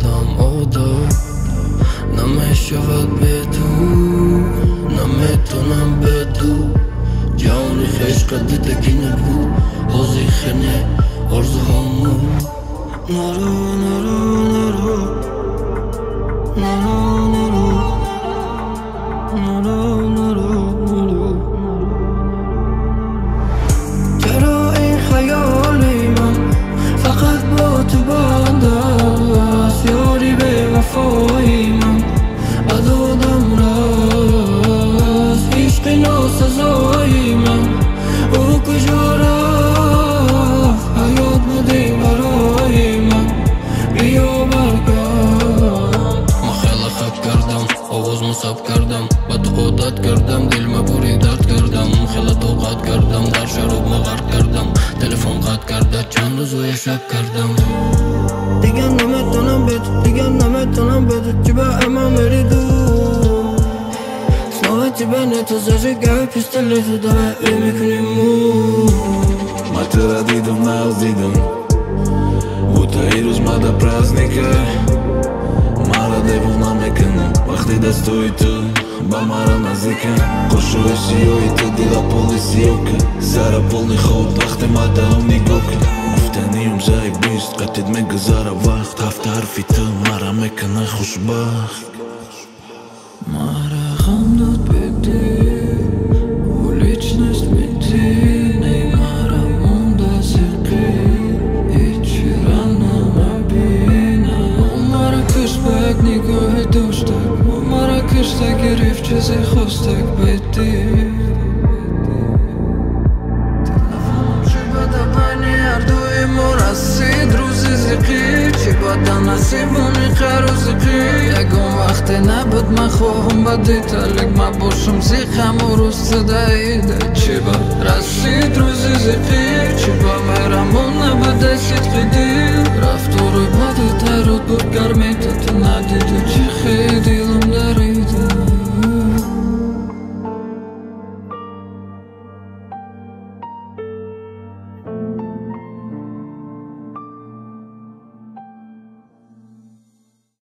dam odor Na me shovat betu Na me tonan betu Gja unë i bu Hozi khene orzu homu. Naru, naru, naru Naru, naru Naru. اوقات کردم با تو عادت کردم دل ما بوری درد کردم خلط اوقات کردم در شروب ما غرق کردم تلفن قطع کرده چند روز و یه شب کردم دیگه نمیتونم بدو دیگه نمیتونم بدو چی به اما میریدو снова тебя нету зажигаю пистолету давай время к нему Матера дидам на дидам утаирус мада празника дастуи ту ба мара наздикам қошуи сиёи ту дила поли сиёка. Сара полни худ вақте мадаам нигоҳ кун гуфтаниюм заибист қатид мегузара вақт. Ҳафта ҳарфи ту мара мекуна хушбахт гиршта гирифт чизе хустак бедӣ расид. Рӯзи зиқӣ чӣ бода насибу миқару зиқӣ. Ягон вақте набуд ман хоҳум ба деталек. Ма бошум зиқаму рӯз задаида чӣ ба расид рӯзи зиқӣ чӣ ба